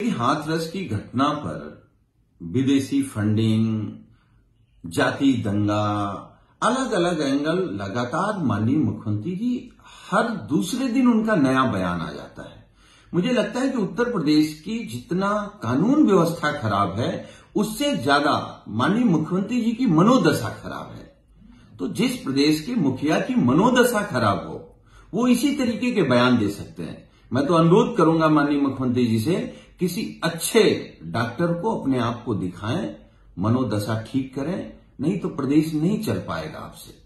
हाथरस की घटना पर विदेशी फंडिंग, जाति दंगा अलग अलग एंगल लगातार माननीय मुख्यमंत्री जी, हर दूसरे दिन उनका नया बयान आ जाता है। मुझे लगता है कि उत्तर प्रदेश की जितना कानून व्यवस्था खराब है, उससे ज़्यादा माननीय मुख्यमंत्री जी की मनोदशा खराब है। तो जिस प्रदेश के मुखिया की मनोदशा खराब हो, वो इसी तरीके के बयान दे सकते हैं। मैं तो अनुरोध करूँगा माननीय मुख्यमंत्री जी से किसी अच्छे डॉक्टर को अपने आप को दिखाएँ, मनोदशा ठीक करें, नहीं तो प्रदेश नहीं चल पाएगा आपसे।